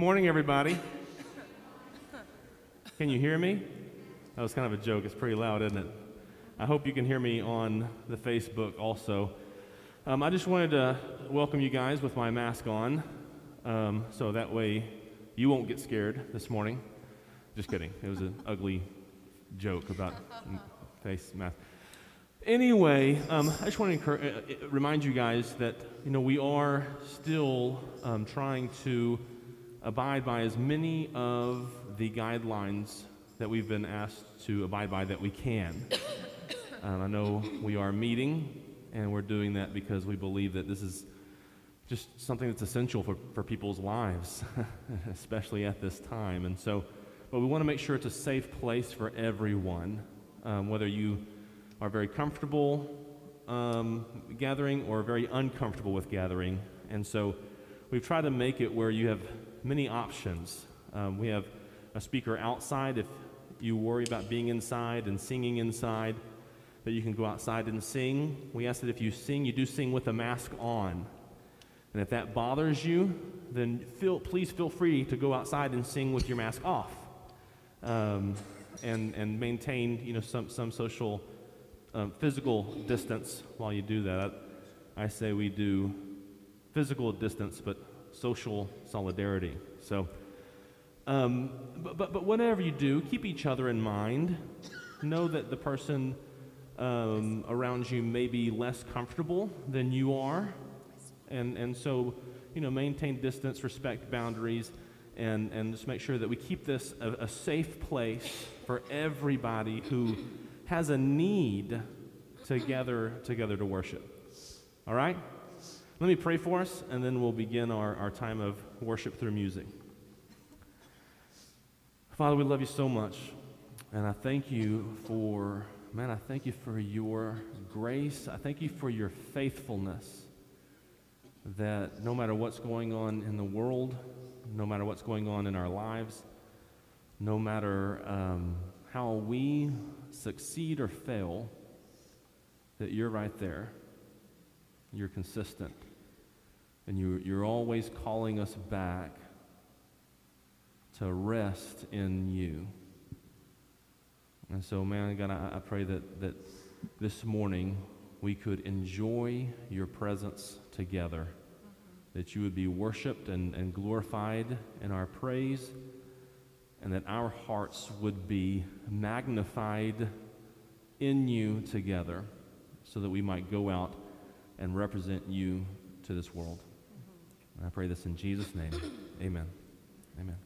Good morning, everybody. Can you hear me? That was kind of a joke. It's pretty loud, isn't it? I hope you can hear me on the Facebook also. Um, I just wanted to welcome you guys with my mask on, um, so that way you won't get scared this morning. Just kidding. It was an ugly joke about face mask. Anyway, um, I just want to encourage, uh, uh, remind you guys that you know we are still um, trying to abide by as many of the guidelines that we've been asked to abide by that we can. Um, I know we are meeting, and we're doing that because we believe that this is just something that's essential for, for people's lives, especially at this time. And so, but we want to make sure it's a safe place for everyone, um, whether you are very comfortable um, gathering or very uncomfortable with gathering. And so we've tried to make it where you have many options. Um, we have a speaker outside if you worry about being inside and singing inside, that you can go outside and sing. We ask that if you sing, you do sing with a mask on. And if that bothers you, then feel, please feel free to go outside and sing with your mask off. Um, and, and maintain you know, some, some social um, physical distance while you do that. I, I say we do physical distance, but social solidarity. So, um, but, but, but whatever you do, keep each other in mind. Know that the person um, around you may be less comfortable than you are. And, and so, you know, maintain distance, respect boundaries, and, and just make sure that we keep this a, a safe place for everybody who has a need to gather together to worship. All right? Let me pray for us, and then we'll begin our, our time of worship through music. Father, we love you so much, and I thank you for, man, I thank you for your grace. I thank you for your faithfulness that no matter what's going on in the world, no matter what's going on in our lives, no matter um, how we succeed or fail, that you're right there. You're consistent. And you, you're always calling us back to rest in you. And so, man, God, I, I pray that, that this morning we could enjoy your presence together, that you would be worshiped and, and glorified in our praise and that our hearts would be magnified in you together so that we might go out and represent you to this world. And I pray this in Jesus' name. Amen. Amen.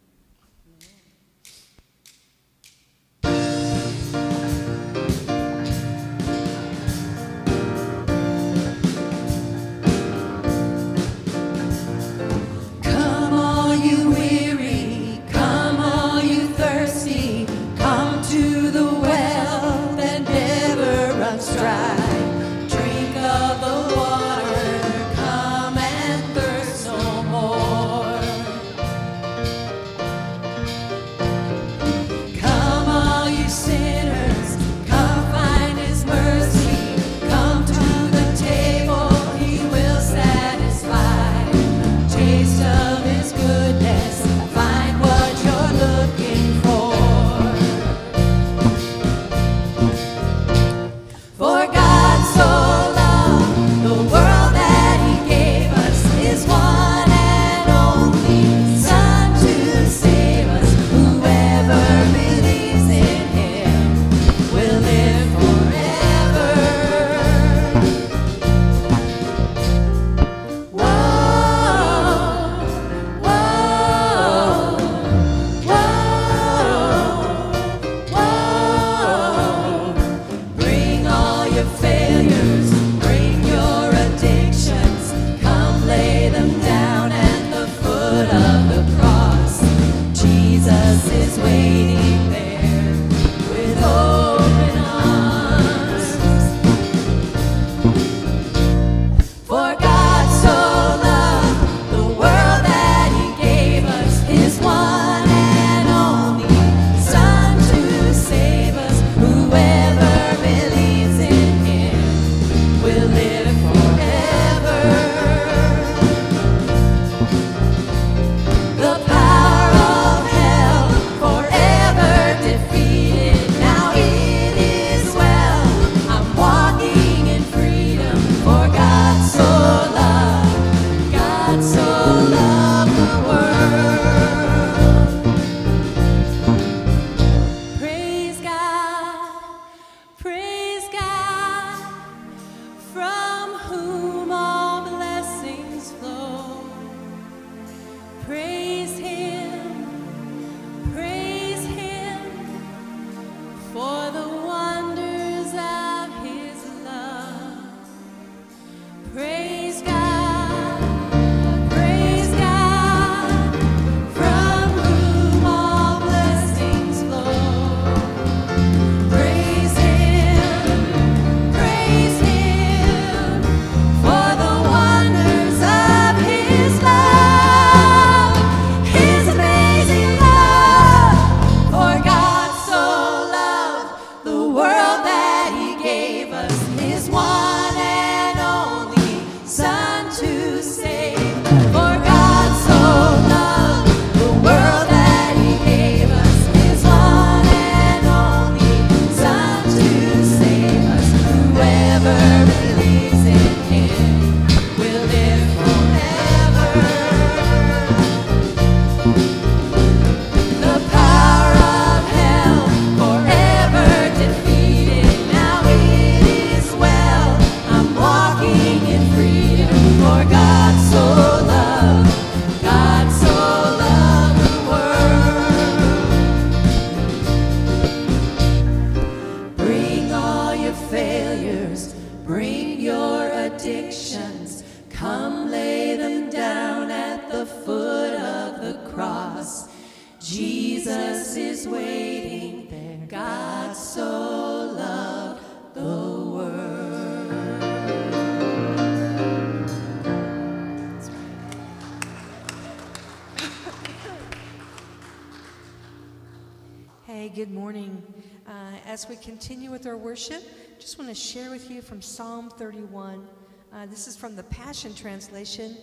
Our worship, just want to share with you from Psalm 31. Uh, this is from the Passion Translation.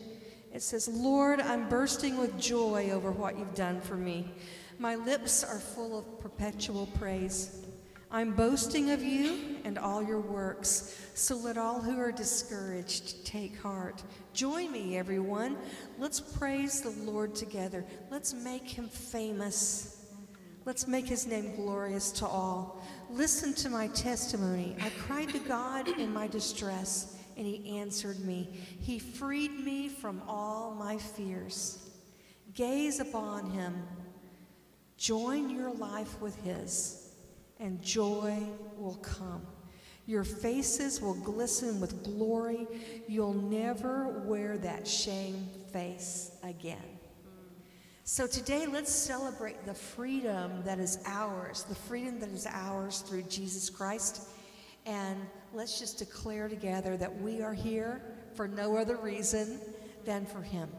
It says, Lord, I'm bursting with joy over what you've done for me. My lips are full of perpetual praise. I'm boasting of you and all your works. So let all who are discouraged take heart. Join me, everyone. Let's praise the Lord together. Let's make him famous. Let's make his name glorious to all. Listen to my testimony. I cried to God in my distress, and he answered me. He freed me from all my fears. Gaze upon him. Join your life with his, and joy will come. Your faces will glisten with glory. You'll never wear that shame face again. So today, let's celebrate the freedom that is ours, the freedom that is ours through Jesus Christ. And let's just declare together that we are here for no other reason than for Him.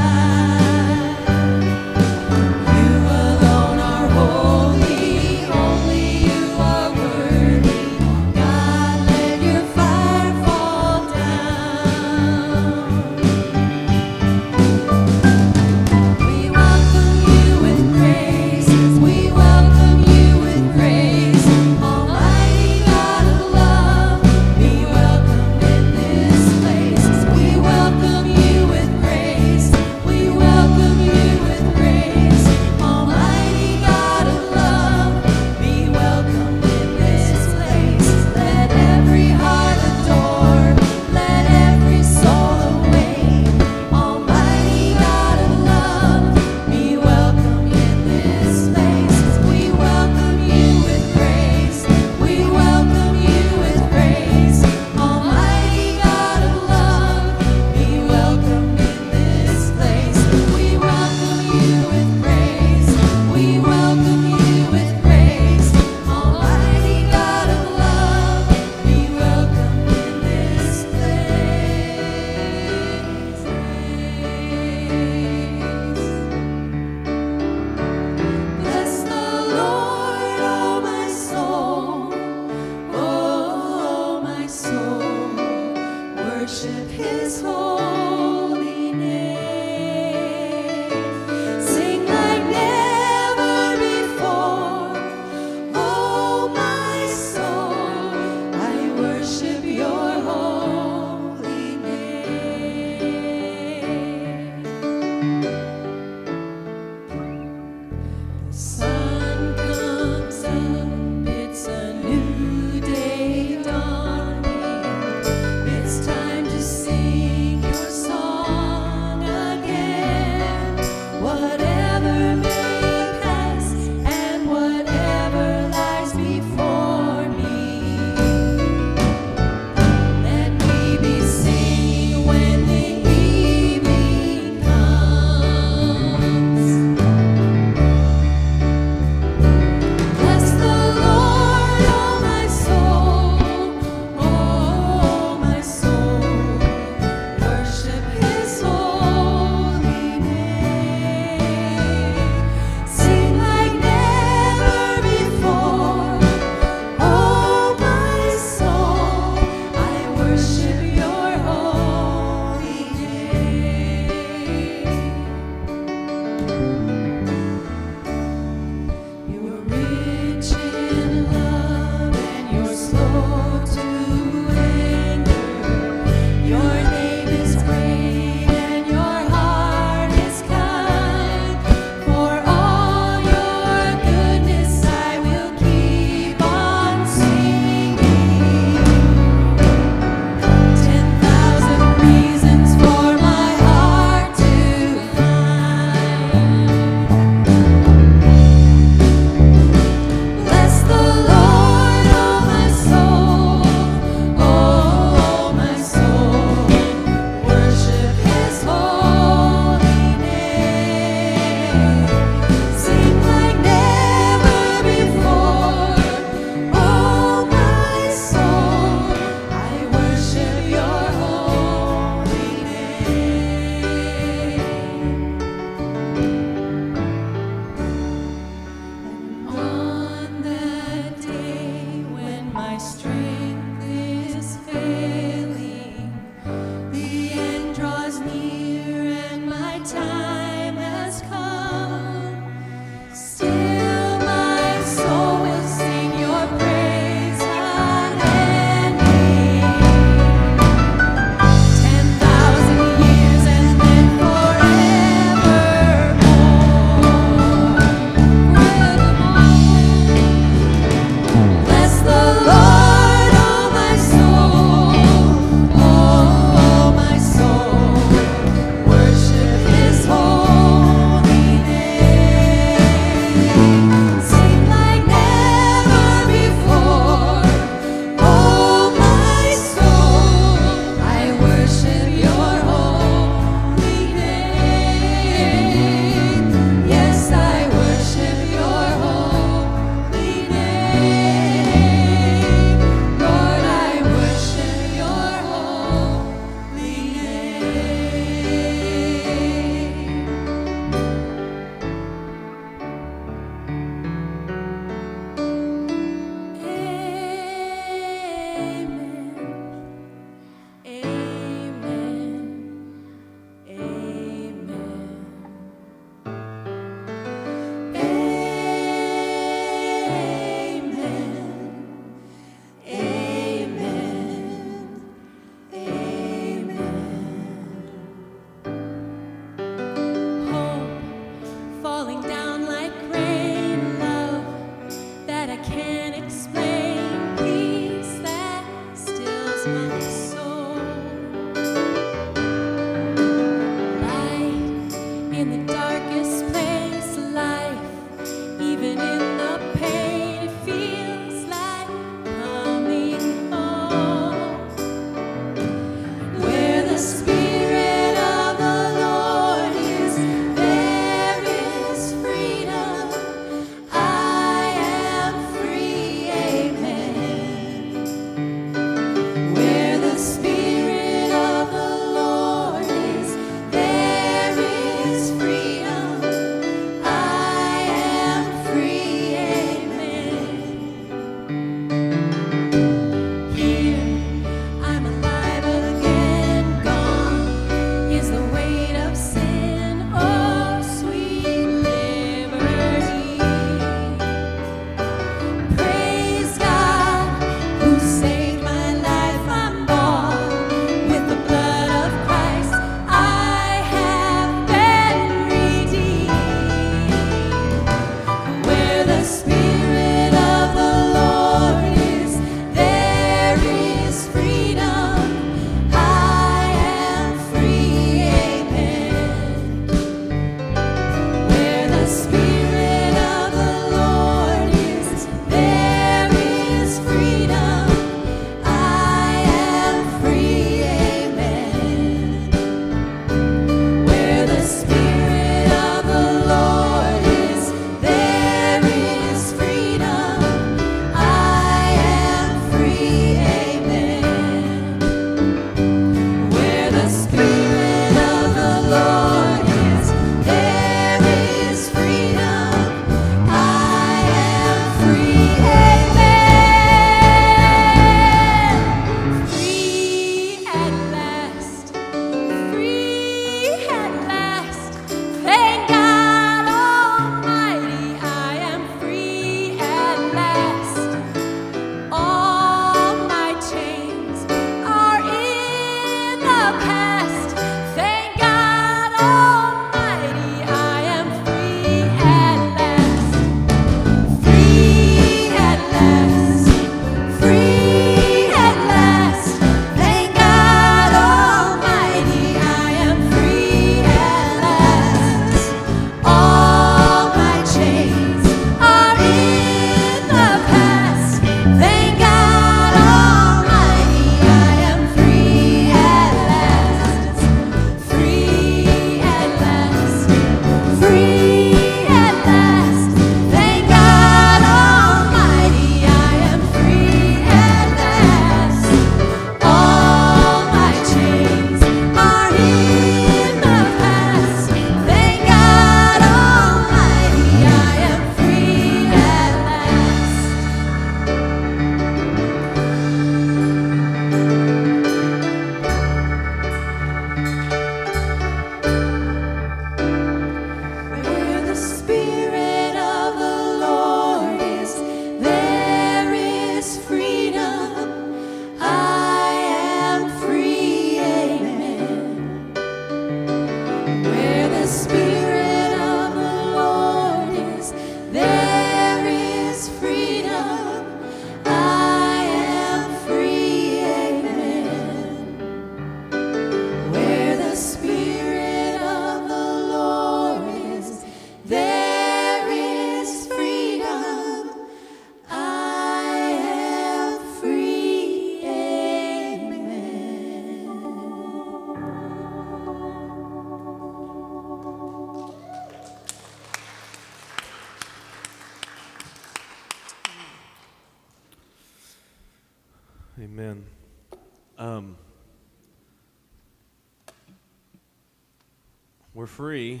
Free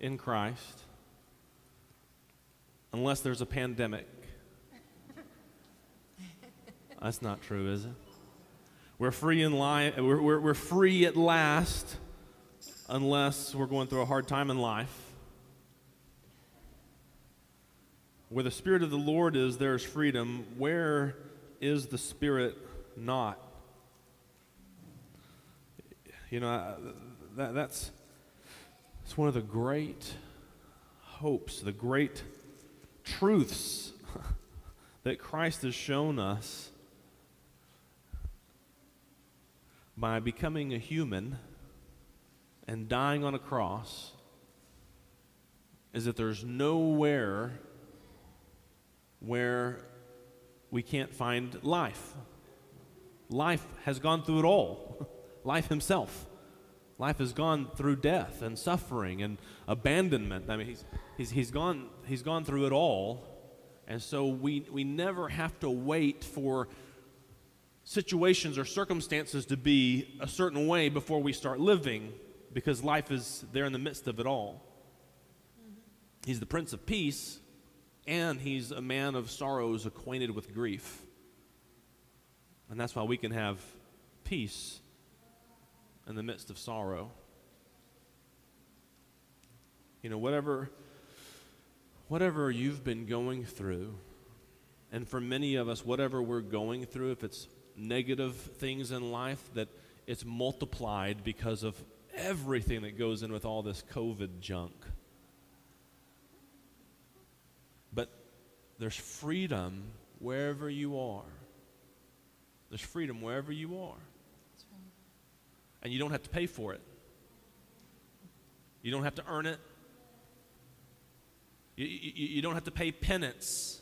in Christ unless there's a pandemic. That's not true, is it? We're free in life. We're, we're, we're free at last unless we're going through a hard time in life. Where the Spirit of the Lord is, there is freedom. Where is the Spirit not? You know, that, that's, that's one of the great hopes, the great truths that Christ has shown us by becoming a human and dying on a cross is that there's nowhere where we can't find life. Life has gone through it all. Life himself. Life has gone through death and suffering and abandonment. I mean, he's, he's, he's, gone, he's gone through it all. And so we, we never have to wait for situations or circumstances to be a certain way before we start living because life is there in the midst of it all. He's the Prince of Peace, and he's a man of sorrows acquainted with grief. And that's why we can have peace in the midst of sorrow. You know, whatever whatever you've been going through, and for many of us, whatever we're going through, if it's negative things in life, that it's multiplied because of everything that goes in with all this COVID junk. But there's freedom wherever you are. There's freedom wherever you are. And you don't have to pay for it. You don't have to earn it. You, you, you don't have to pay penance.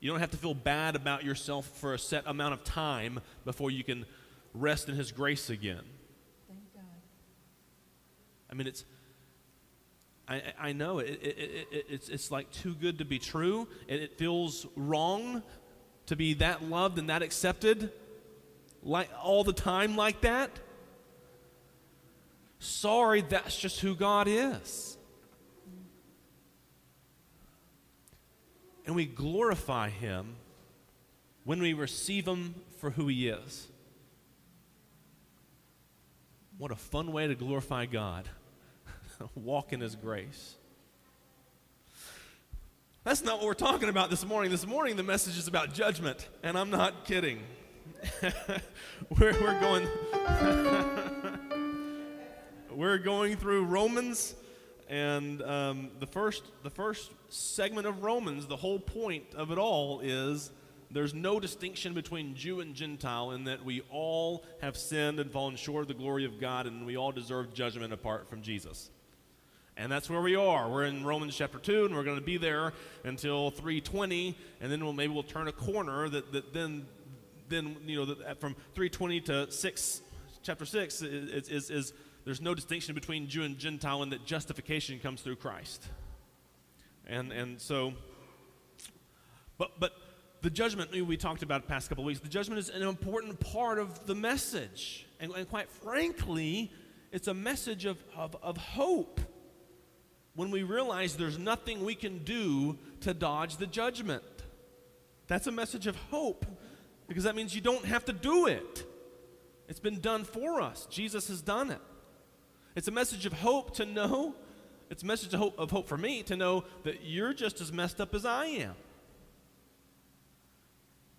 You don't have to feel bad about yourself for a set amount of time before you can rest in His grace again. Thank God. I mean, it's. I, I know it, it, it, it, it's, it's like too good to be true, and it feels wrong to be that loved and that accepted, like all the time, like that. Sorry, that's just who God is. And we glorify Him when we receive Him for who He is. What a fun way to glorify God. Walk in His grace. That's not what we're talking about this morning. This morning, the message is about judgment, and I'm not kidding. we're, we're going. we're going through Romans, and um, the first the first segment of Romans, the whole point of it all is there's no distinction between Jew and Gentile in that we all have sinned and fallen short of the glory of God, and we all deserve judgment apart from Jesus. And that's where we are. We're in Romans chapter 2, and we're going to be there until 320, and then we'll, maybe we'll turn a corner that, that then, then, you know, from 320 to 6, chapter 6 is, is, is there's no distinction between Jew and Gentile, and that justification comes through Christ. And, and so, but, but the judgment we talked about the past couple weeks, the judgment is an important part of the message. And, and quite frankly, it's a message of, of, of hope when we realize there's nothing we can do to dodge the judgment. That's a message of hope because that means you don't have to do it. It's been done for us. Jesus has done it. It's a message of hope to know, it's a message of hope, of hope for me to know that you're just as messed up as I am.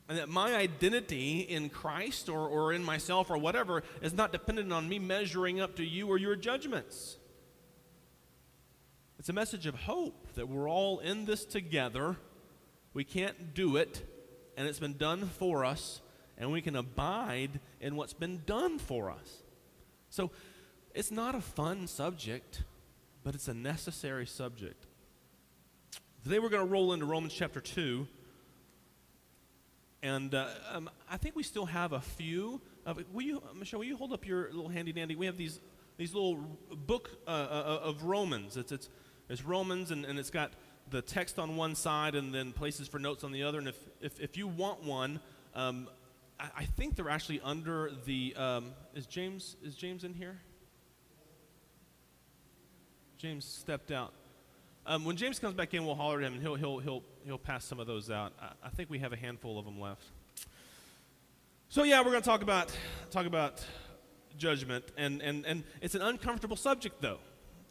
And that my identity in Christ or, or in myself or whatever is not dependent on me measuring up to you or your judgments. It's a message of hope that we're all in this together. We can't do it, and it's been done for us, and we can abide in what's been done for us. So it's not a fun subject, but it's a necessary subject. Today we're going to roll into Romans chapter 2. And uh, um, I think we still have a few. Of, will you, Michelle, will you hold up your little handy dandy? We have these, these little book uh, uh, of Romans. It's, it's, it's Romans, and, and it's got the text on one side and then places for notes on the other. And if, if, if you want one, um, I, I think they're actually under the. Um, is James is James in here? James stepped out. Um, when James comes back in, we'll holler at him, and he'll he'll he'll he'll pass some of those out. I, I think we have a handful of them left. So yeah, we're going to talk about talk about judgment, and and and it's an uncomfortable subject though,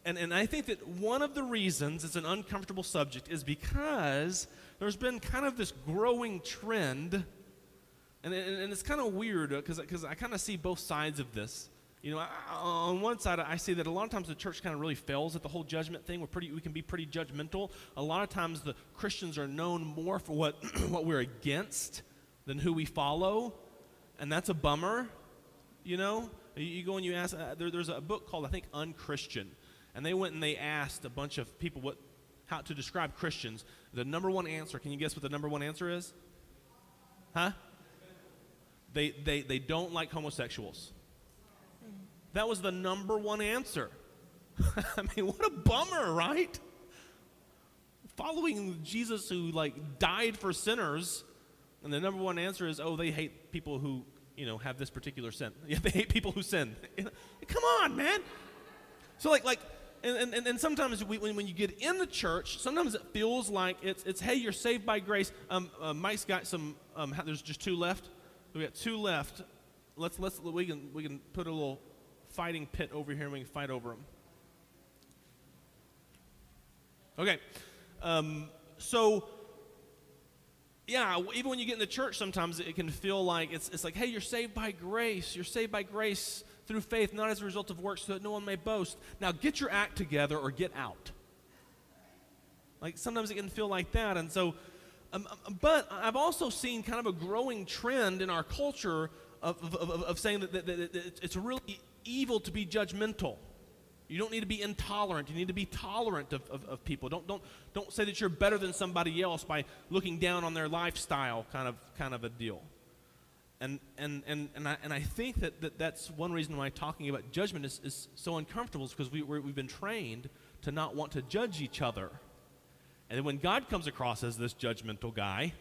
and and I think that one of the reasons it's an uncomfortable subject is because there's been kind of this growing trend, and and, and it's kind of weird because because I kind of see both sides of this. You know, I, on one side, I see that a lot of times the church kind of really fails at the whole judgment thing. We're pretty, we can be pretty judgmental. A lot of times the Christians are known more for what, what we're against than who we follow, and that's a bummer. You know, you, you go and you ask. Uh, there, there's a book called I think Unchristian, and they went and they asked a bunch of people what how to describe Christians. The number one answer. Can you guess what the number one answer is? Huh? They they they don't like homosexuals. That was the number one answer. I mean, what a bummer, right? Following Jesus who like died for sinners, and the number one answer is, oh, they hate people who, you know, have this particular sin. Yeah, they hate people who sin. Come on, man. So like like and, and, and sometimes we, when, when you get in the church, sometimes it feels like it's, it's hey, you're saved by grace. Um, uh, Mike's got some, um, there's just two left. We got two left. Let's, let's, we can, we can put a little fighting pit over here and we can fight over them. Okay. Um, so, yeah, even when you get in the church, sometimes it can feel like it's, it's like, hey, you're saved by grace. You're saved by grace through faith, not as a result of works, so that no one may boast. Now, get your act together or get out. Like, sometimes it can feel like that. And so, um, um but I've also seen kind of a growing trend in our culture of, of, of, of saying that, that, that it's really evil to be judgmental. You don't need to be intolerant. You need to be tolerant of, of, of, people. Don't, don't, don't say that you're better than somebody else by looking down on their lifestyle, kind of, kind of a deal. And, and, and, and, I, and I think that, that that's one reason why talking about judgment is, is so uncomfortable, is because we, we have been trained to not want to judge each other. And then when God comes across as this judgmental guy,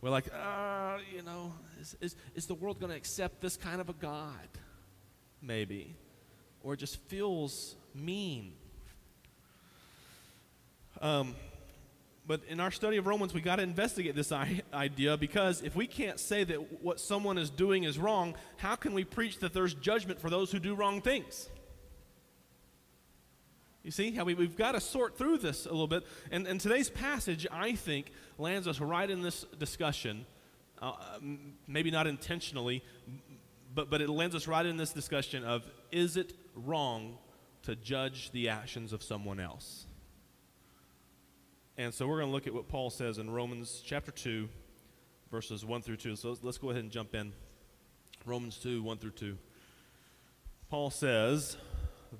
we're like, uh, you know, is, is, is the world going to accept this kind of a God? Maybe, or it just feels mean. Um, but in our study of Romans, we got to investigate this idea because if we can't say that what someone is doing is wrong, how can we preach that there's judgment for those who do wrong things? You see how we, have got to sort through this a little bit. And, and today's passage, I think, lands us right in this discussion. Uh, maybe not intentionally, but, but it lands us right in this discussion of is it wrong to judge the actions of someone else? And so we're going to look at what Paul says in Romans chapter 2, verses 1 through 2. So let's, let's go ahead and jump in. Romans 2, 1 through 2. Paul says,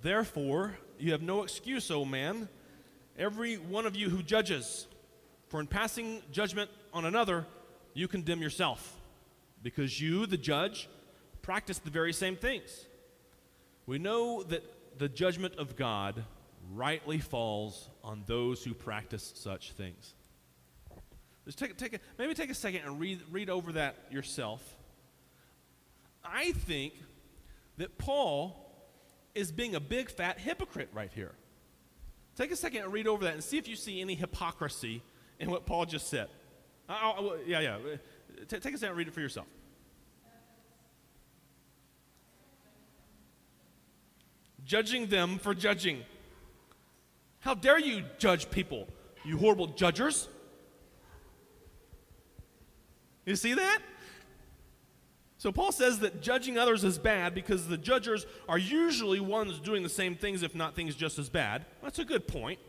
Therefore, you have no excuse, O man, every one of you who judges. For in passing judgment on another, you condemn yourself. Because you, the judge, practice the very same things. We know that the judgment of God rightly falls on those who practice such things. Just take, take a, maybe take a second and read, read over that yourself. I think that Paul is being a big fat hypocrite right here. Take a second and read over that and see if you see any hypocrisy in what Paul just said. I'll, I'll, yeah, yeah. Take a second and read it for yourself. Judging them for judging. How dare you judge people, you horrible judgers? You see that? So Paul says that judging others is bad because the judgers are usually ones doing the same things, if not things just as bad. That's a good point.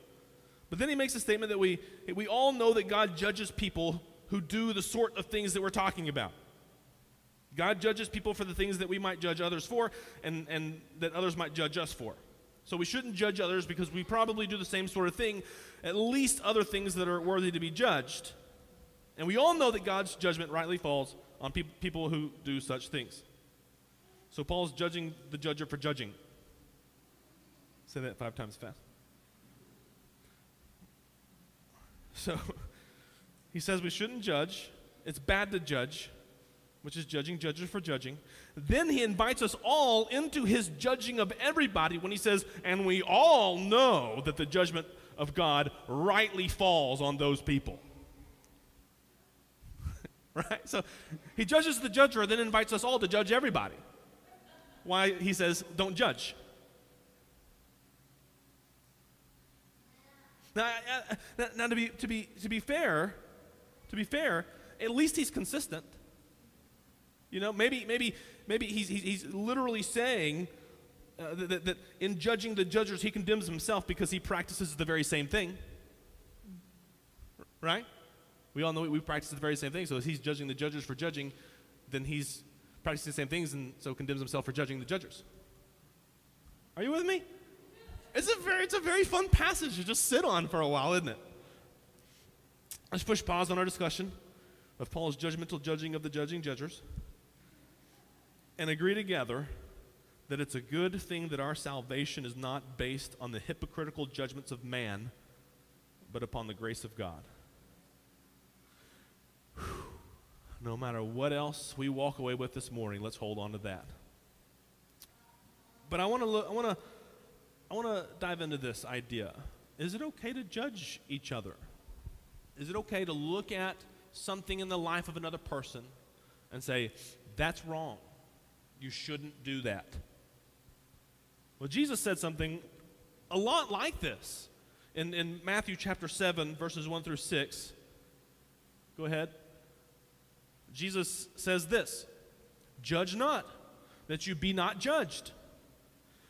But then he makes a statement that we, we all know that God judges people who do the sort of things that we're talking about. God judges people for the things that we might judge others for and, and that others might judge us for. So we shouldn't judge others because we probably do the same sort of thing, at least other things that are worthy to be judged. And we all know that God's judgment rightly falls on pe- people who do such things. So Paul's judging the judger for judging. Say that five times fast. So he says we shouldn't judge. It's bad to judge. Which is judging judges for judging. Then he invites us all into his judging of everybody when he says, And we all know that the judgment of God rightly falls on those people. right? So he judges the judger, then invites us all to judge everybody. Why he says, Don't judge. Now, I- now to, be, to, be, to be fair, to be fair, at least he's consistent. You know, maybe, maybe, maybe he's, he's, he's literally saying uh, that, that, that in judging the judges, he condemns himself because he practices the very same thing. Right? We all know we practice the very same thing. So if he's judging the judges for judging, then he's practicing the same things and so condemns himself for judging the judges. Are you with me? It's a very, it's a very fun passage to just sit on for a while, isn't it? Let's push pause on our discussion of Paul's judgmental judging of the judging judges and agree together that it's a good thing that our salvation is not based on the hypocritical judgments of man, but upon the grace of God. Whew. No matter what else we walk away with this morning, let's hold on to that. But I want to look, I want to I want to dive into this idea. Is it okay to judge each other? Is it okay to look at something in the life of another person and say, that's wrong? You shouldn't do that. Well, Jesus said something a lot like this in, in Matthew chapter 7, verses 1 through 6. Go ahead. Jesus says this Judge not, that you be not judged.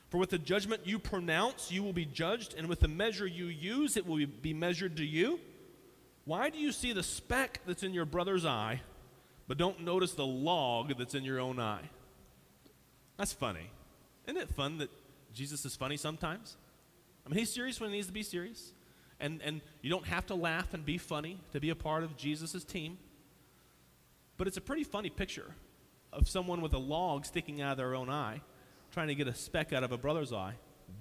For with the judgment you pronounce, you will be judged, and with the measure you use, it will be measured to you. Why do you see the speck that's in your brother's eye, but don't notice the log that's in your own eye? That's funny. Isn't it fun that Jesus is funny sometimes? I mean, he's serious when he needs to be serious. And, and you don't have to laugh and be funny to be a part of Jesus' team. But it's a pretty funny picture of someone with a log sticking out of their own eye, trying to get a speck out of a brother's eye,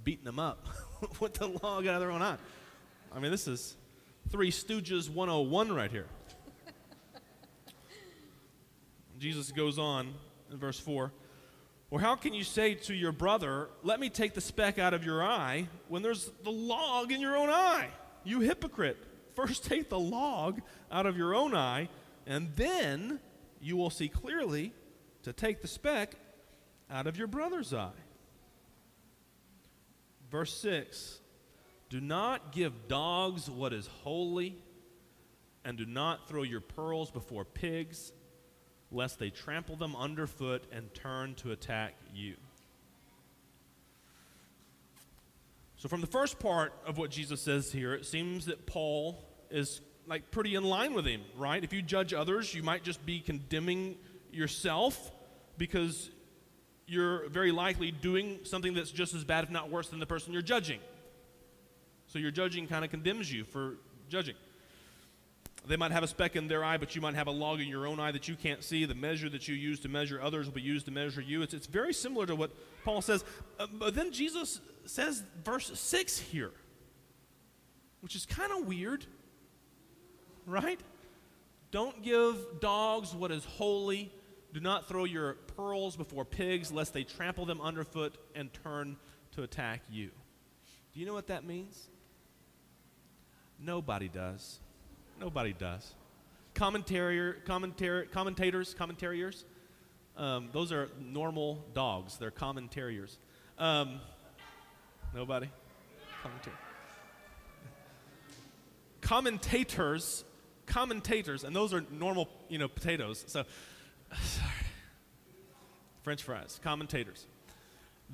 beating them up with the log out of their own eye. I mean, this is Three Stooges 101 right here. Jesus goes on in verse 4 Or how can you say to your brother, Let me take the speck out of your eye, when there's the log in your own eye? You hypocrite. First take the log out of your own eye, and then you will see clearly to take the speck out of your brother's eye. Verse 6 Do not give dogs what is holy, and do not throw your pearls before pigs, lest they trample them underfoot and turn to attack you. So, from the first part of what Jesus says here, it seems that Paul is like pretty in line with him, right? If you judge others, you might just be condemning yourself because you're very likely doing something that's just as bad, if not worse, than the person you're judging. So your judging kind of condemns you for judging. They might have a speck in their eye, but you might have a log in your own eye that you can't see. The measure that you use to measure others will be used to measure you. It's, it's very similar to what Paul says. Uh, but then Jesus says, verse 6 here, which is kind of weird, right? Don't give dogs what is holy. Do not throw your pearls before pigs, lest they trample them underfoot and turn to attack you. Do you know what that means? Nobody does. Nobody does. Commentary, commentary, commentators, commentariers, um, those are normal dogs. They're commentariers. Um, nobody? Commentar- Commentators, commentators, and those are normal, you know, potatoes. So, sorry. French fries, commentators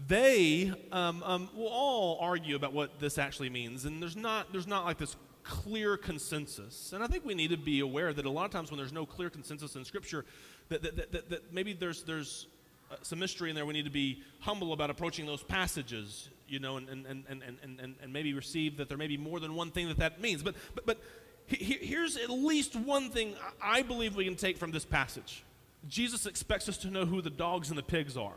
they um, um, will all argue about what this actually means, and there's not there's not like this clear consensus. And I think we need to be aware that a lot of times when there's no clear consensus in Scripture, that, that, that, that, maybe there's there's uh, some mystery in there. We need to be humble about approaching those passages, you know, and and, and, and, and, and maybe receive that there may be more than one thing that that means. But but but he, here's at least one thing I believe we can take from this passage. Jesus expects us to know who the dogs and the pigs are.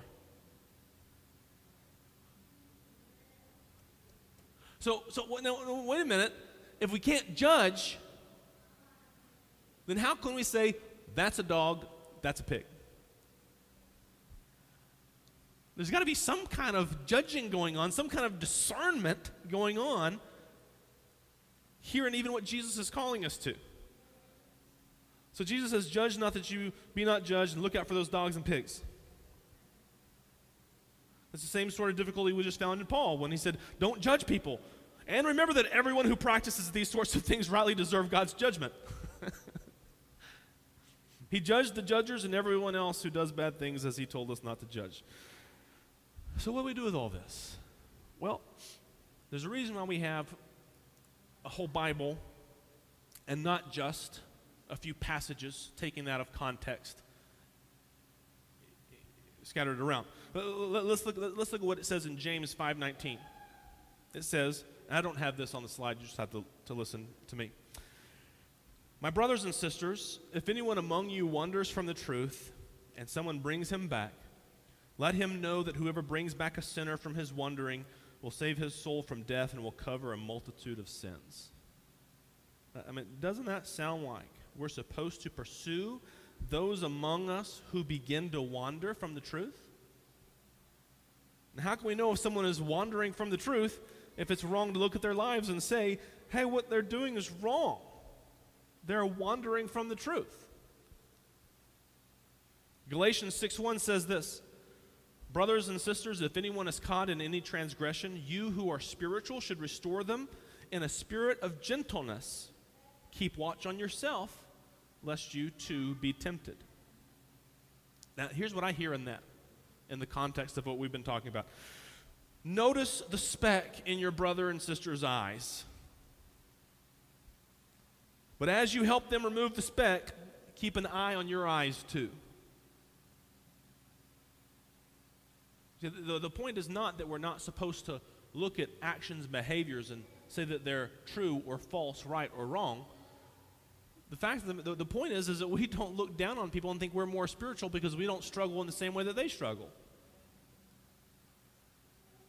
So, so now, wait a minute if we can't judge, then how can we say that's a dog, that's a pig? There's got to be some kind of judging going on, some kind of discernment going on here, and even what Jesus is calling us to. So Jesus says, Judge not that you be not judged, and look out for those dogs and pigs. That's the same sort of difficulty we just found in Paul when he said, Don't judge people. And remember that everyone who practices these sorts of things rightly deserve God's judgment. he judged the judges and everyone else who does bad things as he told us not to judge. So, what do we do with all this? Well, there's a reason why we have a whole Bible and not just a few passages taken out of context scattered around. Let's look, let's look at what it says in James 5.19. It says, I don't have this on the slide, you just have to, to listen to me. My brothers and sisters, if anyone among you wanders from the truth and someone brings him back, let him know that whoever brings back a sinner from his wandering will save his soul from death and will cover a multitude of sins. I mean, doesn't that sound like we're supposed to pursue those among us who begin to wander from the truth? And how can we know if someone is wandering from the truth if it's wrong to look at their lives and say, hey, what they're doing is wrong? They're wandering from the truth. Galatians 6:1 says this, Brothers and sisters, if anyone is caught in any transgression, you who are spiritual should restore them in a spirit of gentleness. Keep watch on yourself lest you too be tempted. Now, here's what I hear in that, in the context of what we've been talking about. Notice the speck in your brother and sister's eyes. But as you help them remove the speck, keep an eye on your eyes too. See, the, the point is not that we're not supposed to look at actions, behaviors, and say that they're true or false, right or wrong. The fact the, the, the point is, is that we don't look down on people and think we're more spiritual because we don't struggle in the same way that they struggle.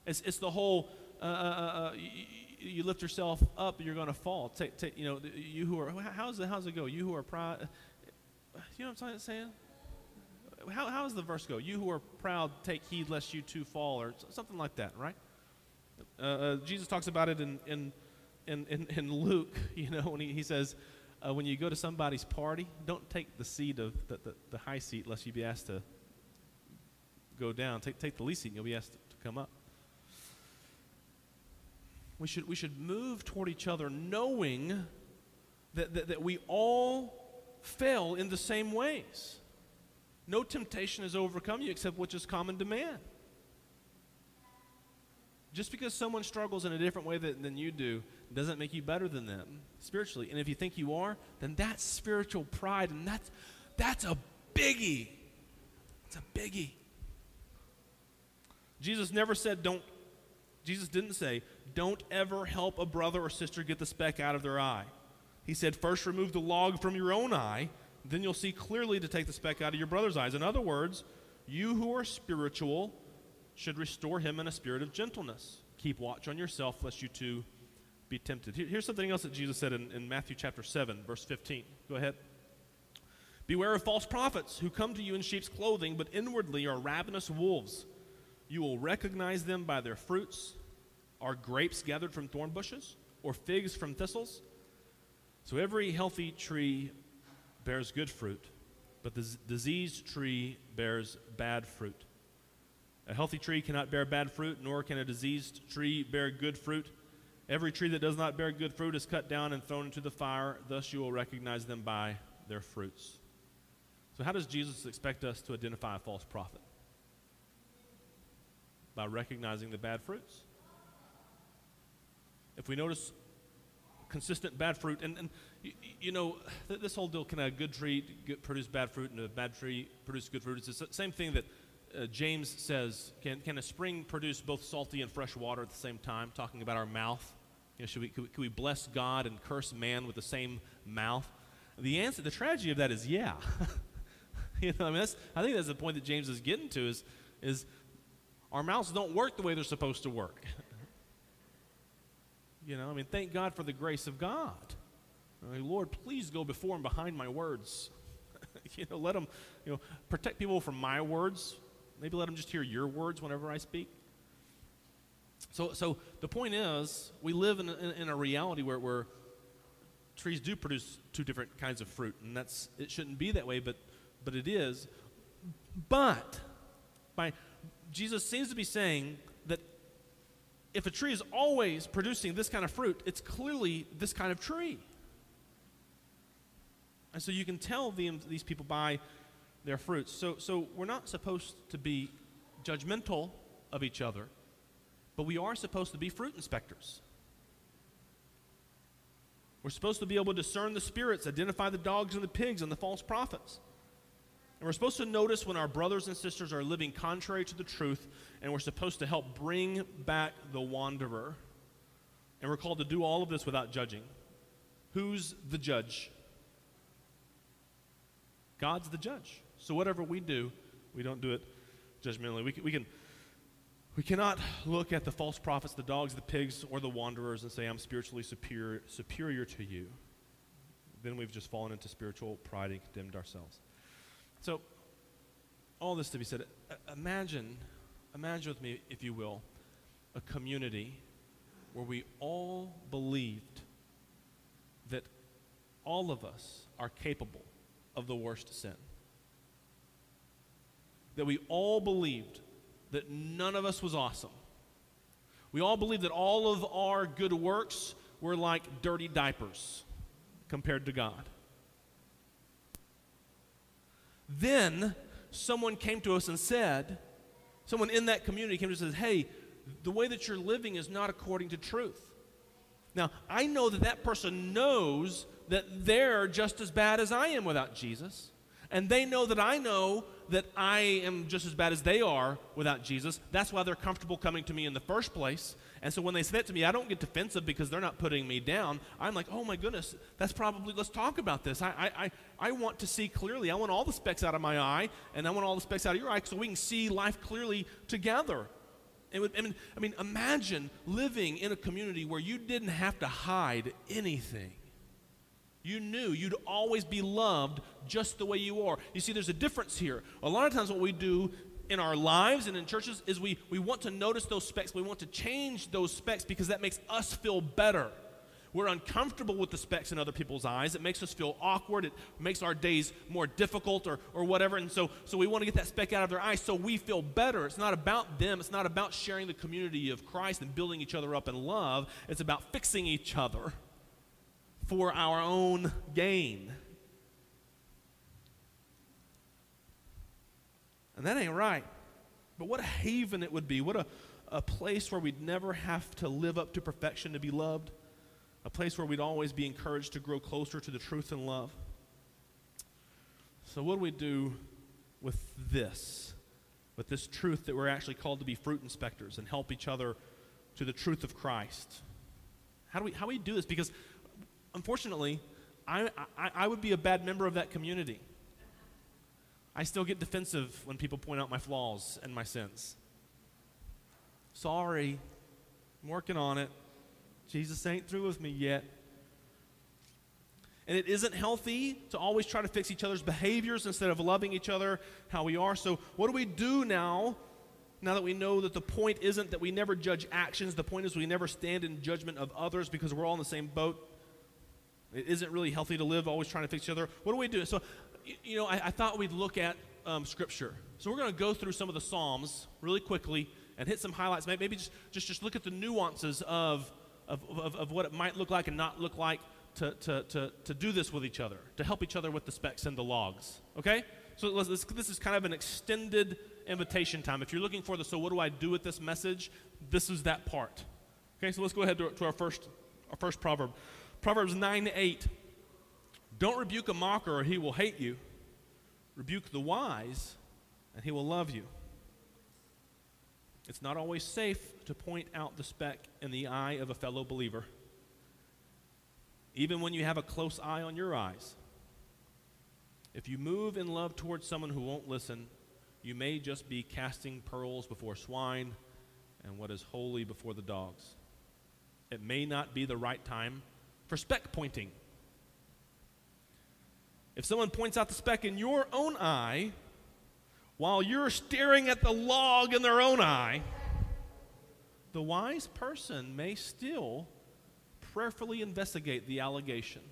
It's, it's the whole uh, uh, uh, uh you, you, lift yourself up, you're going to fall. Take, take, you know, you who are, how's it, how's it go? You who are proud, you know what I'm saying? How, how does the verse go? You who are proud, take heed lest you too fall, or something like that, right? Uh, uh, Jesus talks about it in, in, in, in, Luke, you know, when he, he says, uh, when you go to somebody's party, don't take the seat of the, the, the, high seat unless you be asked to go down. Take, take the least seat and you'll be asked to, to come up. We should, we should move toward each other knowing that, that, that we all fail in the same ways. No temptation has overcome you except which is common to man. Just because someone struggles in a different way that, than you do doesn't make you better than them spiritually. And if you think you are, then that's spiritual pride, and that's, that's a biggie. It's a biggie. Jesus never said, don't, Jesus didn't say, don't ever help a brother or sister get the speck out of their eye. He said, first remove the log from your own eye, then you'll see clearly to take the speck out of your brother's eyes. In other words, you who are spiritual should restore him in a spirit of gentleness. Keep watch on yourself, lest you too be tempted. here's something else that Jesus said in, in Matthew chapter 7, verse 15. Go ahead. Beware of false prophets who come to you in sheep's clothing, but inwardly are ravenous wolves. You will recognize them by their fruits. Are grapes gathered from thorn bushes, or figs from thistles? So every healthy tree bears good fruit, but the diseased tree bears bad fruit. A healthy tree cannot bear bad fruit, nor can a diseased tree bear good fruit. Every tree that does not bear good fruit is cut down and thrown into the fire. Thus you will recognize them by their fruits. So, how does Jesus expect us to identify a false prophet? By recognizing the bad fruits. If we notice consistent bad fruit, and, and you, you know, th- this whole deal can a good tree produce bad fruit and a bad tree produce good fruit? It's the same thing that uh, James says can, can a spring produce both salty and fresh water at the same time, talking about our mouth? You know, should we, could, we, could we bless God and curse man with the same mouth? The answer, the tragedy of that is yeah. you know, I mean, I think that's the point that James is getting to is, is our mouths don't work the way they're supposed to work. You know, I mean, thank God for the grace of God. Lord, please go before and behind my words. you know, let them, you know, protect people from my words, Maybe let them just hear your words whenever I speak. So, so the point is, we live in a, in a reality where, where trees do produce two different kinds of fruit, and that's it shouldn't be that way, but but it is. But by Jesus seems to be saying if a tree is always producing this kind of fruit, it's clearly this kind of tree. And so you can tell the, these people by their fruits. So, so we're not supposed to be judgmental of each other, but we are supposed to be fruit inspectors. We're supposed to be able to discern the spirits, identify the dogs and the pigs and the false prophets. And we're supposed to notice when our brothers and sisters are living contrary to the truth, and we're supposed to help bring back the wanderer. And we're called to do all of this without judging. Who's the judge? God's the judge. So whatever we do, we don't do it judgmentally. We can, we can we cannot look at the false prophets, the dogs, the pigs, or the wanderers and say, I'm spiritually superior, superior to you. Then we've just fallen into spiritual pride and condemned ourselves. So, all this to be said, uh, imagine, imagine with me, if you will, a community where we all believed that all of us are capable of the worst sin. That we all believed that none of us was awesome. We all believed that all of our good works were like dirty diapers compared to God. Then someone came to us and said, someone in that community came to us and said, hey, the way that you're living is not according to truth. Now, I know that that person knows that they're just as bad as I am without Jesus. And they know that I know that I am just as bad as they are without Jesus. That's why they're comfortable coming to me in the first place. And so when they say that to me, I don't get defensive because they're not putting me down. I'm like, oh my goodness, that's probably, let's talk about this. I, I, I want to see clearly. I want all the specks out of my eye, and I want all the specks out of your eye so we can see life clearly together. I mean, I mean, imagine living in a community where you didn't have to hide anything. You knew you'd always be loved just the way you are. You see, there's a difference here. A lot of times, what we do in our lives and in churches is we, we want to notice those specks. We want to change those specks because that makes us feel better. We're uncomfortable with the specks in other people's eyes. It makes us feel awkward. It makes our days more difficult or, or whatever. And so, so we want to get that speck out of their eyes so we feel better. It's not about them. It's not about sharing the community of Christ and building each other up in love. It's about fixing each other for our own gain. And that ain't right. But what a haven it would be. What a, a place where we'd never have to live up to perfection to be loved. A place where we'd always be encouraged to grow closer to the truth and love. So, what do we do with this? With this truth that we're actually called to be fruit inspectors and help each other to the truth of Christ? How do we, how do, we do this? Because unfortunately, I, I, I would be a bad member of that community. I still get defensive when people point out my flaws and my sins. Sorry, I'm working on it. Jesus ain't through with me yet. And it isn't healthy to always try to fix each other's behaviors instead of loving each other how we are. So, what do we do now? Now that we know that the point isn't that we never judge actions, the point is we never stand in judgment of others because we're all in the same boat. It isn't really healthy to live always trying to fix each other. What do we do? So, you know, I, I thought we'd look at um, Scripture. So we're going to go through some of the Psalms really quickly and hit some highlights. Maybe just, just, just look at the nuances of, of, of, of what it might look like and not look like to, to, to, to do this with each other, to help each other with the specks and the logs. Okay? So let's, this is kind of an extended invitation time. If you're looking for the so what do I do with this message, this is that part. Okay, so let's go ahead to, to our first our first proverb. Proverbs 9 8. Don't rebuke a mocker or he will hate you. Rebuke the wise and he will love you. It's not always safe to point out the speck in the eye of a fellow believer, even when you have a close eye on your eyes. If you move in love towards someone who won't listen, you may just be casting pearls before swine and what is holy before the dogs. It may not be the right time for speck pointing. If someone points out the speck in your own eye, while you're staring at the log in their own eye, the wise person may still prayerfully investigate the allegation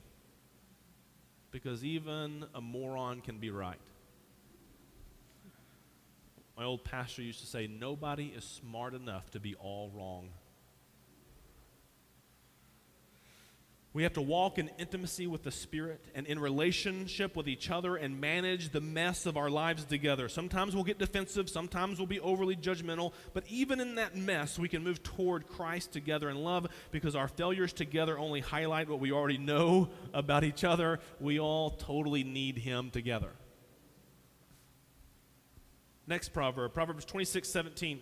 because even a moron can be right. My old pastor used to say, Nobody is smart enough to be all wrong. We have to walk in intimacy with the Spirit and in relationship with each other and manage the mess of our lives together. Sometimes we'll get defensive, sometimes we'll be overly judgmental, but even in that mess, we can move toward Christ together in love because our failures together only highlight what we already know about each other. We all totally need Him together. Next proverb, Proverbs 26 17.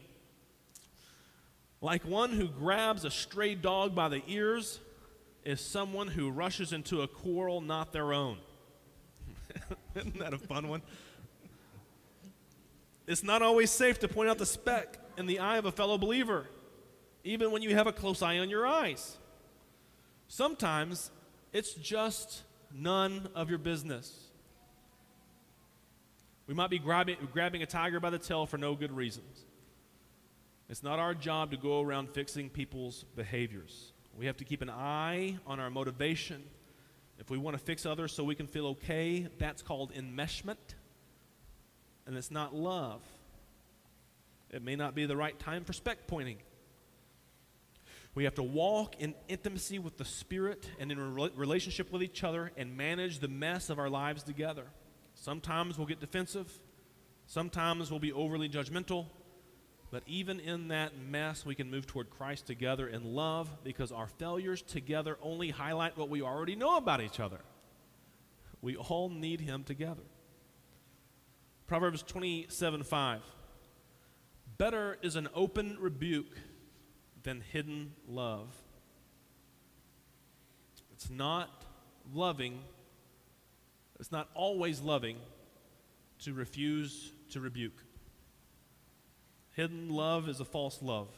Like one who grabs a stray dog by the ears is someone who rushes into a quarrel not their own. Isn't that a fun one? It's not always safe to point out the speck in the eye of a fellow believer, even when you have a close eye on your eyes. Sometimes it's just none of your business. We might be grabbing, grabbing a tiger by the tail for no good reasons. It's not our job to go around fixing people's behaviors. We have to keep an eye on our motivation. If we want to fix others so we can feel okay, that's called enmeshment. And it's not love. It may not be the right time for speck pointing. We have to walk in intimacy with the Spirit and in re- relationship with each other and manage the mess of our lives together. Sometimes we'll get defensive, sometimes we'll be overly judgmental, but even in that mess, we can move toward Christ together in love because our failures together only highlight what we already know about each other. We all need Him together. Proverbs 27 5. Better is an open rebuke than hidden love. It's not loving, it's not always loving to refuse to rebuke. Hidden love is a false love,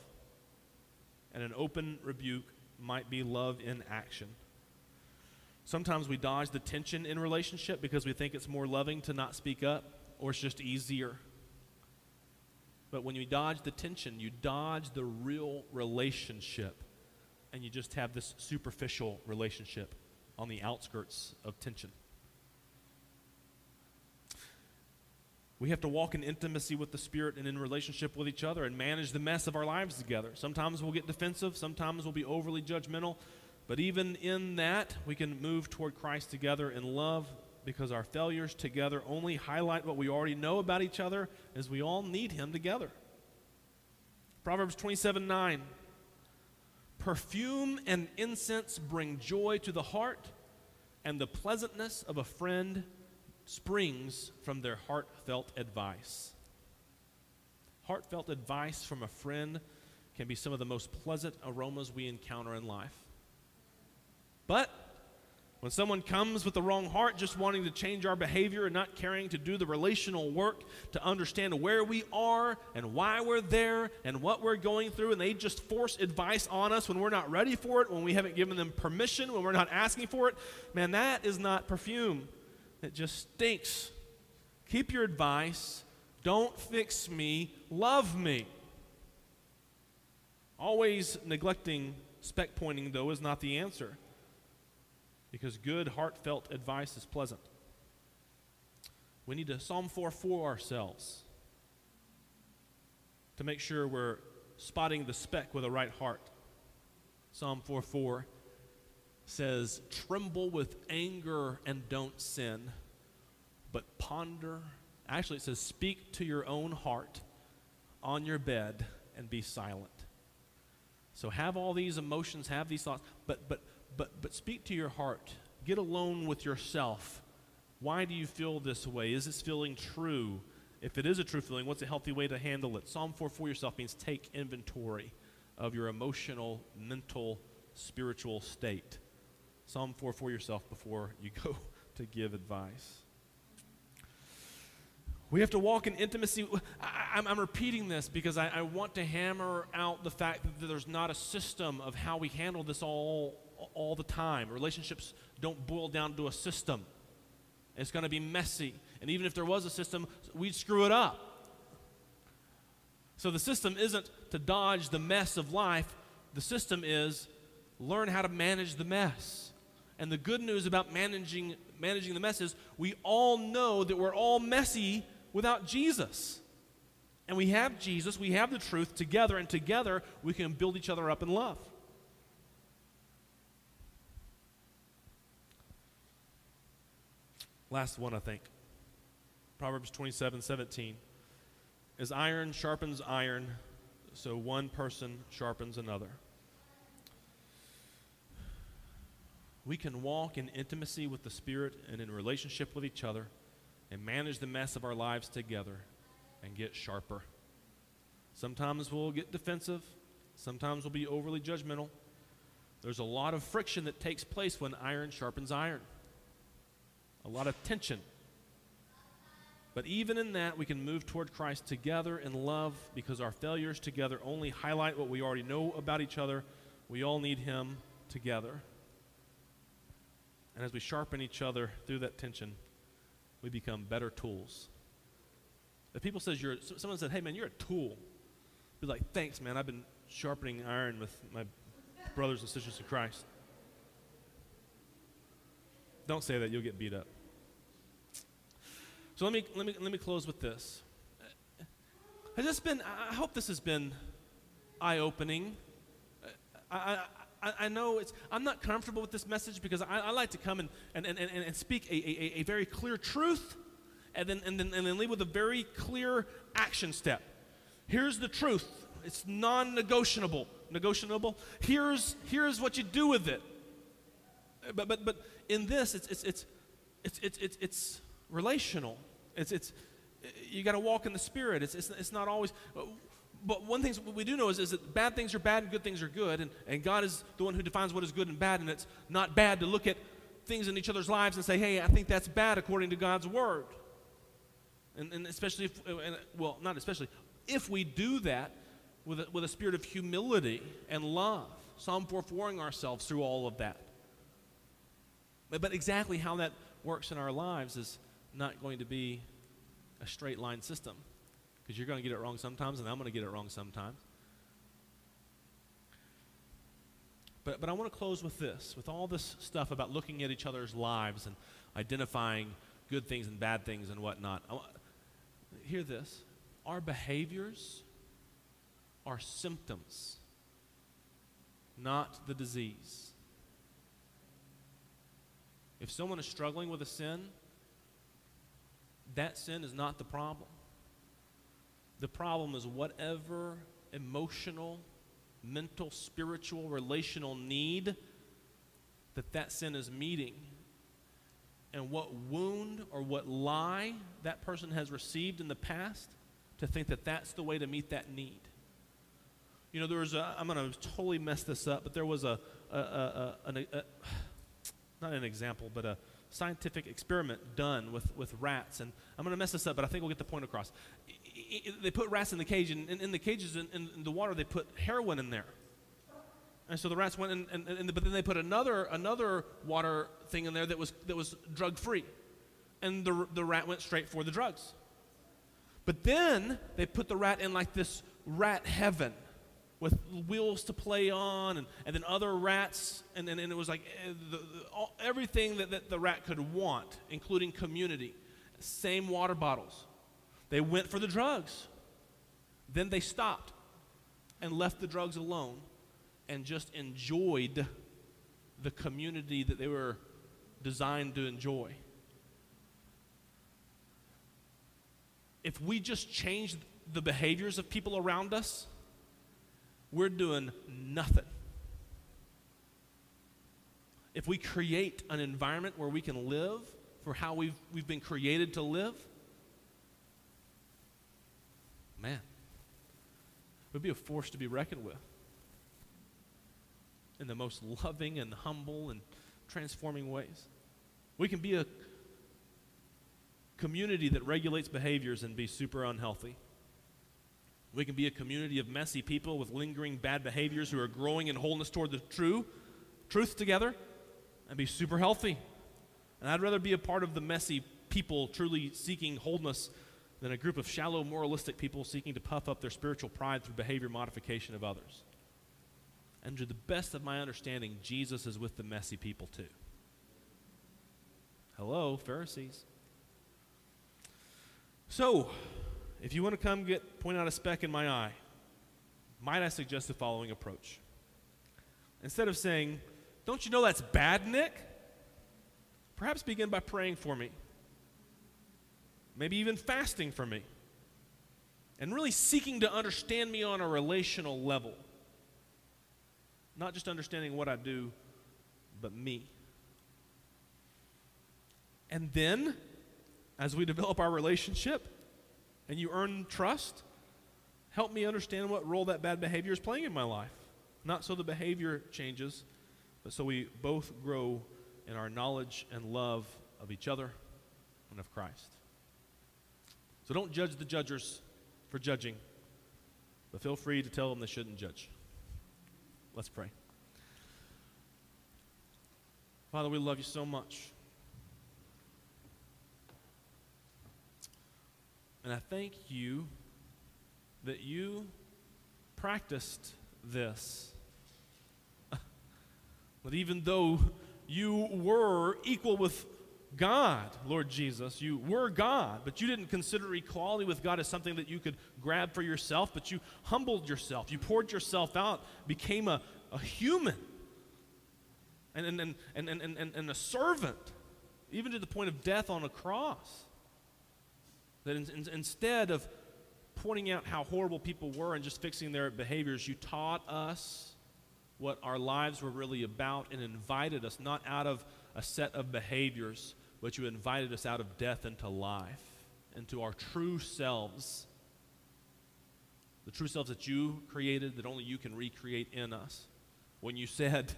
and an open rebuke might be love in action. Sometimes we dodge the tension in relationship because we think it's more loving to not speak up or it's just easier. But when you dodge the tension, you dodge the real relationship and you just have this superficial relationship on the outskirts of tension. We have to walk in intimacy with the Spirit and in relationship with each other and manage the mess of our lives together. Sometimes we'll get defensive, sometimes we'll be overly judgmental, but even in that, we can move toward Christ together in love because our failures together only highlight what we already know about each other as we all need Him together. Proverbs 27 9. Perfume and incense bring joy to the heart, and the pleasantness of a friend springs from their heartfelt advice. Heartfelt advice from a friend can be some of the most pleasant aromas we encounter in life. But when someone comes with the wrong heart, just wanting to change our behavior and not caring to do the relational work to understand where we are and why we're there and what we're going through, and they just force advice on us when we're not ready for it, when we haven't given them permission, when we're not asking for it, man, that is not perfume. It just stinks. Keep your advice. Don't fix me. Love me. Always neglecting speck pointing, though, is not the answer because good, heartfelt advice is pleasant. We need to Psalm 4 4 ourselves to make sure we're spotting the speck with a right heart. Psalm 4 4 says, Tremble with anger and don't sin, but ponder. Actually, it says, Speak to your own heart on your bed and be silent. So have all these emotions, have these thoughts, but, but, but, but speak to your heart. Get alone with yourself. Why do you feel this way? Is this feeling true? If it is a true feeling, what's a healthy way to handle it? Psalm 4 for yourself means take inventory of your emotional, mental, spiritual state. Psalm 4 for yourself before you go to give advice. We have to walk in intimacy. I, am repeating this because I, I, want to hammer out the fact that there's not a system of how we handle this all, all the time. Relationships don't boil down to a system, it's going to be messy. And even if there was a system, we'd screw it up. So the system isn't to dodge the mess of life, the system is learn how to manage the mess. And the good news about managing, managing the mess is we all know that we're all messy without Jesus. And we have Jesus, we have the truth together, and together we can build each other up in love. Last one, I think. Proverbs 27 17. As iron sharpens iron, so one person sharpens another. We can walk in intimacy with the Spirit and in relationship with each other and manage the mess of our lives together and get sharper. Sometimes we'll get defensive, sometimes we'll be overly judgmental. There's a lot of friction that takes place when iron sharpens iron, a lot of tension. But even in that, we can move toward Christ together in love because our failures together only highlight what we already know about each other. We all need Him together. And as we sharpen each other through that tension, we become better tools. If people says you're, someone said, "Hey man, you're a tool," be like, "Thanks, man. I've been sharpening iron with my brothers and sisters in Christ." Don't say that; you'll get beat up. So let me let me let me close with this. Has this been? I hope this has been eye-opening. I, I, I know it's. I'm not comfortable with this message because I, I like to come and and, and, and, and speak a, a, a very clear truth, and then and then and then leave with a very clear action step. Here's the truth. It's non-negotiable. Negotiable. Here's here's what you do with it. But but but in this, it's it's it's it's it's it's, it's relational. It's, it's, you got to walk in the Spirit. It's, it's, it's not always. But one thing we do know is, is that bad things are bad and good things are good. And, and God is the one who defines what is good and bad. And it's not bad to look at things in each other's lives and say, hey, I think that's bad according to God's word. And, and especially, if, and, well, not especially, if we do that with a, with a spirit of humility and love, Psalm 4 ourselves through all of that. But exactly how that works in our lives is not going to be a straight line system because you're going to get it wrong sometimes, and I'm going to get it wrong sometimes. But, but I want to close with this with all this stuff about looking at each other's lives and identifying good things and bad things and whatnot. I, hear this our behaviors are symptoms, not the disease. If someone is struggling with a sin, that sin is not the problem. The problem is whatever emotional, mental, spiritual, relational need that that sin is meeting and what wound or what lie that person has received in the past to think that that's the way to meet that need. You know, there was a, I'm going to totally mess this up, but there was a, a, a, a, a not an example, but a scientific experiment done with, with rats. And I'm going to mess this up, but I think we'll get the point across. They put rats in the cage, and in, the cages in, in, the water, they put heroin in there. And so the rats went, in, and, and, but then they put another, another water thing in there that was, that was drug free. And the, the rat went straight for the drugs. But then they put the rat in like this rat heaven with wheels to play on, and, and then other rats, and, and, and it was like eh, the, the, all, everything that, that the rat could want, including community. Same water bottles. They went for the drugs. Then they stopped and left the drugs alone and just enjoyed the community that they were designed to enjoy. If we just change the behaviors of people around us, we're doing nothing. If we create an environment where we can live for how we've, we've been created to live, man, it would be a force to be reckoned with in the most loving and humble and transforming ways. We can be a community that regulates behaviors and be super unhealthy. We can be a community of messy people with lingering bad behaviors who are growing in wholeness toward the true truth together and be super healthy. And I'd rather be a part of the messy people truly seeking wholeness than a group of shallow moralistic people seeking to puff up their spiritual pride through behavior modification of others. And to the best of my understanding, Jesus is with the messy people too. Hello, Pharisees. So, if you want to come get point out a speck in my eye, might I suggest the following approach? Instead of saying, Don't you know that's bad, Nick? Perhaps begin by praying for me. Maybe even fasting for me. And really seeking to understand me on a relational level. Not just understanding what I do, but me. And then, as we develop our relationship and you earn trust, help me understand what role that bad behavior is playing in my life. Not so the behavior changes, but so we both grow in our knowledge and love of each other and of Christ. So don't judge the judgers for judging, but feel free to tell them they shouldn't judge. Let's pray. Father, we love you so much. And I thank you that you practiced this. that even though you were equal with God, Lord Jesus, you were God, but you didn't consider equality with God as something that you could grab for yourself, but you humbled yourself. You poured yourself out, became a, a human and, and, and, and, and, and, a servant, even to the point of death on a cross. That in, in, instead of pointing out how horrible people were and just fixing their behaviors, you taught us what our lives were really about and invited us not out of a set of behaviors, but you invited us out of death into life, into our true selves. The true selves that you created, that only you can recreate in us. When you said,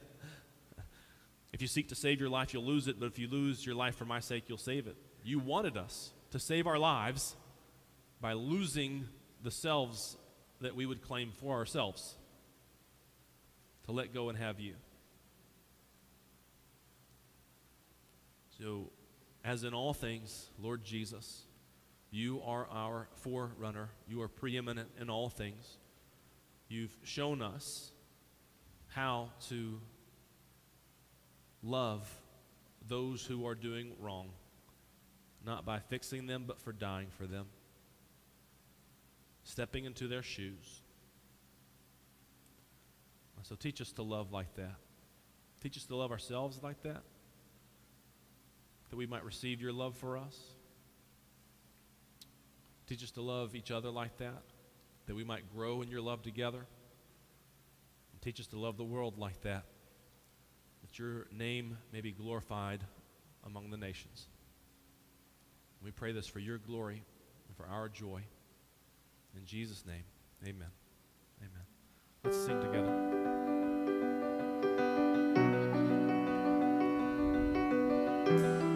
if you seek to save your life, you'll lose it, but if you lose your life for my sake, you'll save it. You wanted us to save our lives by losing the selves that we would claim for ourselves, to let go and have you. So, as in all things, Lord Jesus, you are our forerunner. You are preeminent in all things. You've shown us how to love those who are doing wrong not by fixing them, but for dying for them, stepping into their shoes. So teach us to love like that. Teach us to love ourselves like that, we might receive your love for us. Teach us to love each other like that, that we might grow in your love together. And teach us to love the world like that, that your name may be glorified among the nations. We pray this for your glory and for our joy. In Jesus' name, amen. Amen. Let's sing together. I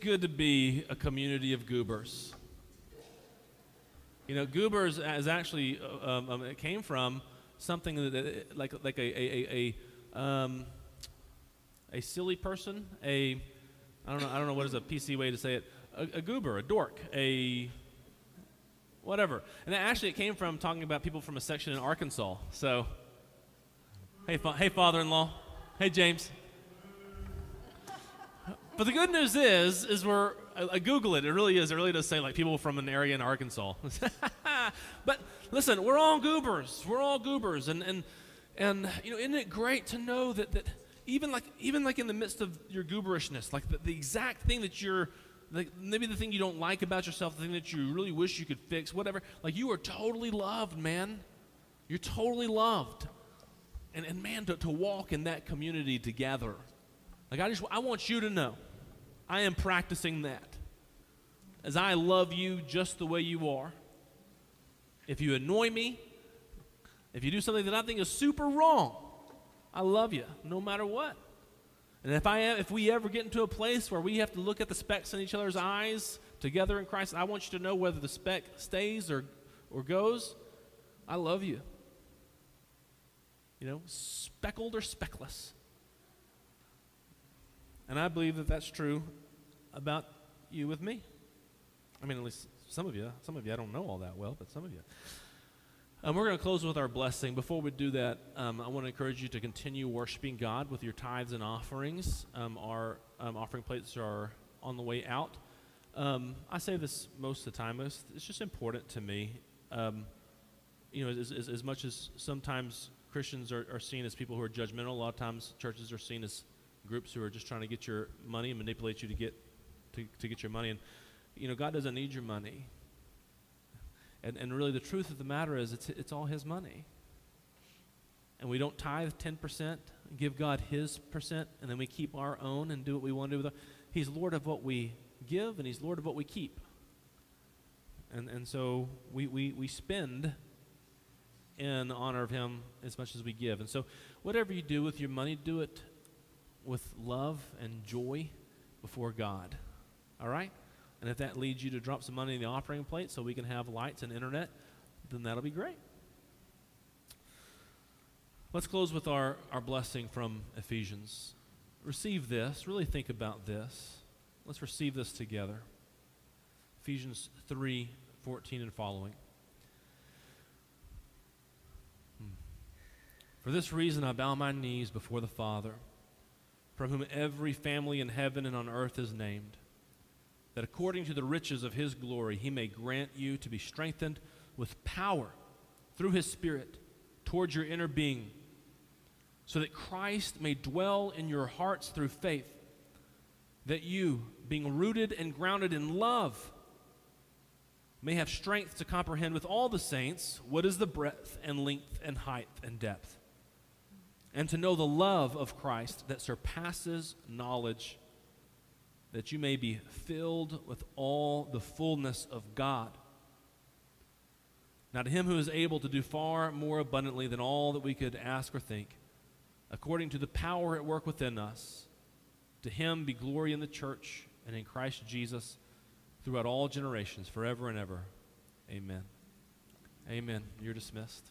good to be a community of goobers. You know, goobers is actually uh, um, um, it came from something that, like like a a, a, a um, a silly person, a I don't know I don't know what is a PC way to say it, a, a goober, a dork, a whatever. And actually, it came from talking about people from a section in Arkansas. So, hey, fa- hey, father-in-law, hey, James. But the good news is, is we're I, I Google it. It really is. It really does say like people from an area in Arkansas. but listen, we're all goobers. We're all goobers, and and and you know, isn't it great to know that that even like even like in the midst of your gooberishness, like the, the exact thing that you're like maybe the thing you don't like about yourself, the thing that you really wish you could fix, whatever, like you are totally loved, man. You're totally loved. And, and man, to, to walk in that community together, like I just, I want you to know, I am practicing that. As I love you just the way you are. If you annoy me, if you do something that I think is super wrong, I love you no matter what. And if I am if we ever get into a place where we have to look at the specks in each other's eyes together in Christ, I want you to know whether the speck stays or or goes. I love you. You know, speckled or speckless. And I believe that that's true about you with me. I mean, at least some of you. Some of you I don't know all that well, but some of you. Um, we're going to close with our blessing. Before we do that, um, I want to encourage you to continue worshiping God with your tithes and offerings. Um, our um, offering plates are on the way out. Um, I say this most of the time. It's, it's just important to me. Um, you know, as, as, as much as sometimes Christians are, are seen as people who are judgmental, a lot of times churches are seen as groups who are just trying to get your money and manipulate you to get to, to get your money. And you know, God doesn't need your money. And, and really, the truth of the matter is, it's, it's all His money. And we don't tithe 10%, give God His percent, and then we keep our own and do what we want to do with it. He's Lord of what we give, and He's Lord of what we keep. And, and so we, we, we spend in honor of Him as much as we give. And so, whatever you do with your money, do it with love and joy before God. All right? And if that leads you to drop some money in the offering plate so we can have lights and internet, then that'll be great. Let's close with our, our blessing from Ephesians. Receive this. Really think about this. Let's receive this together. Ephesians 3 14 and following. Hmm. For this reason, I bow my knees before the Father, from whom every family in heaven and on earth is named that according to the riches of his glory, he may grant you to be strengthened with power through his Spirit towards your inner being, so that Christ may dwell in your hearts through faith, that you, being rooted and grounded in love, may have strength to comprehend with all the saints what is the breadth and length and height and depth, and to know the love of Christ that surpasses knowledge that you may be filled with all the fullness of God. Now, to him who is able to do far more abundantly than all that we could ask or think, according to the power at work within us, to him be glory in the church and in Christ Jesus throughout all generations, forever and ever. Amen. Amen. You're dismissed.